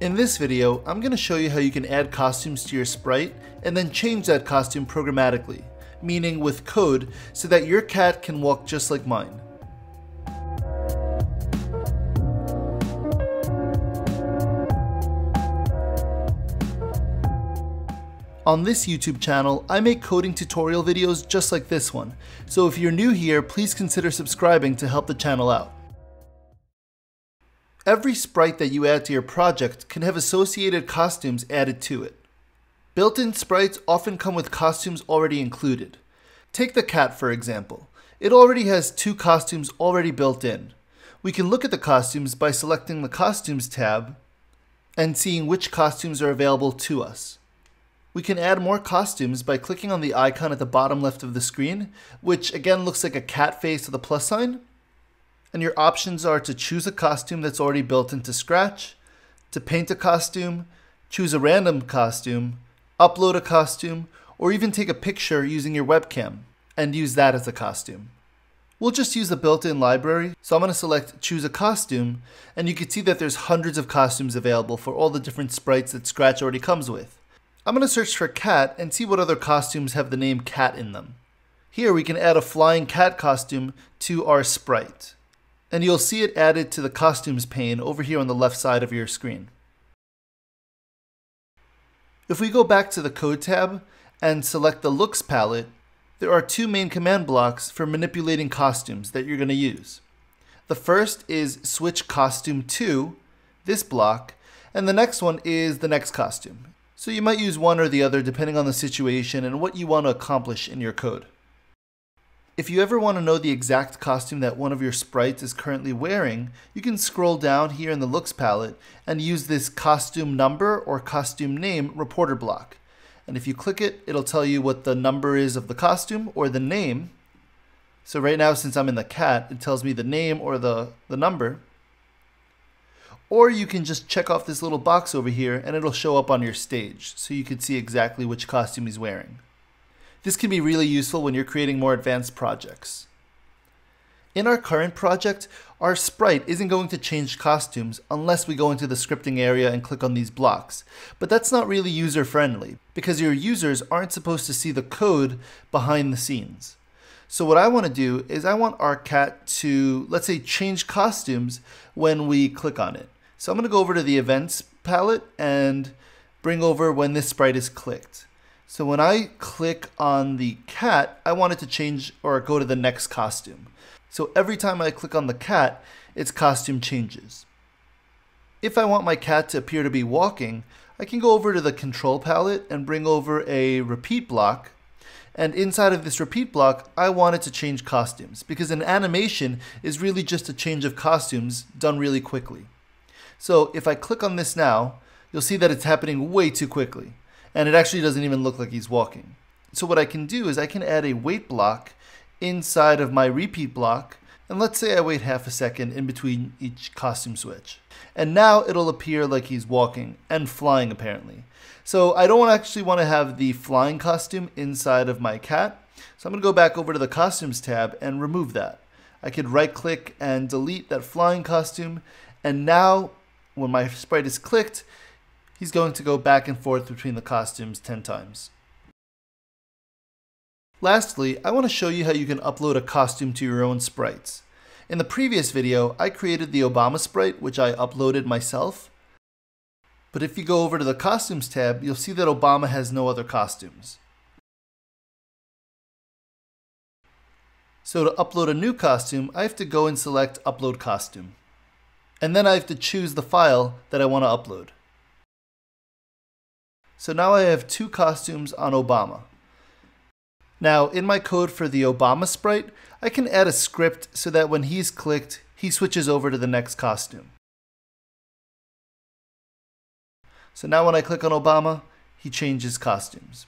In this video, I'm going to show you how you can add costumes to your sprite and then change that costume programmatically, meaning with code so that your cat can walk just like mine. On this YouTube channel, I make coding tutorial videos just like this one, so if you're new here, please consider subscribing to help the channel out. Every sprite that you add to your project can have associated costumes added to it. Built-in sprites often come with costumes already included. Take the cat for example. It already has two costumes already built in. We can look at the costumes by selecting the Costumes tab and seeing which costumes are available to us. We can add more costumes by clicking on the icon at the bottom left of the screen, which again looks like a cat face with a plus sign. And your options are to choose a costume that's already built into Scratch, to paint a costume, choose a random costume, upload a costume, or even take a picture using your webcam and use that as a costume. We'll just use the built-in library, so I'm going to select choose a costume, and you can see that there's hundreds of costumes available for all the different sprites that Scratch already comes with. I'm going to search for cat and see what other costumes have the name cat in them. Here we can add a flying cat costume to our sprite. And you'll see it added to the costumes pane over here on the left side of your screen. If we go back to the code tab and select the looks palette, there are two main command blocks for manipulating costumes that you're going to use. The first is switch costume to, this block, and the next one is the next costume. So you might use one or the other depending on the situation and what you want to accomplish in your code. If you ever want to know the exact costume that one of your sprites is currently wearing, you can scroll down here in the looks palette and use this costume number or costume name reporter block. And if you click it, it'll tell you what the number is of the costume or the name. So right now, since I'm in the cat, it tells me the name or the, the number. Or you can just check off this little box over here and it'll show up on your stage so you can see exactly which costume he's wearing. This can be really useful when you're creating more advanced projects. In our current project, our sprite isn't going to change costumes unless we go into the scripting area and click on these blocks. But that's not really user friendly because your users aren't supposed to see the code behind the scenes. So what I want to do is I want our cat to, let's say, change costumes when we click on it. So I'm going to go over to the events palette and bring over when this sprite is clicked. So when I click on the cat, I want it to change or go to the next costume. So every time I click on the cat, its costume changes. If I want my cat to appear to be walking, I can go over to the control palette and bring over a repeat block. And inside of this repeat block, I want it to change costumes because an animation is really just a change of costumes done really quickly. So if I click on this now, you'll see that it's happening way too quickly. And it actually doesn't even look like he's walking. So what I can do is I can add a wait block inside of my repeat block. And let's say I wait half a second in between each costume switch. And now it'll appear like he's walking and flying apparently. So I don't actually want to have the flying costume inside of my cat. So I'm going to go back over to the costumes tab and remove that. I could right click and delete that flying costume. And now when my sprite is clicked, he's going to go back and forth between the costumes 10 times. Lastly, I want to show you how you can upload a costume to your own sprites. In the previous video, I created the Obama sprite, which I uploaded myself. But if you go over to the Costumes tab, you'll see that Obama has no other costumes. So to upload a new costume, I have to go and select Upload Costume and then I have to choose the file that I want to upload. So now I have two costumes on Obama. Now in my code for the Obama sprite, I can add a script so that when he's clicked, he switches over to the next costume. So now when I click on Obama, he changes costumes.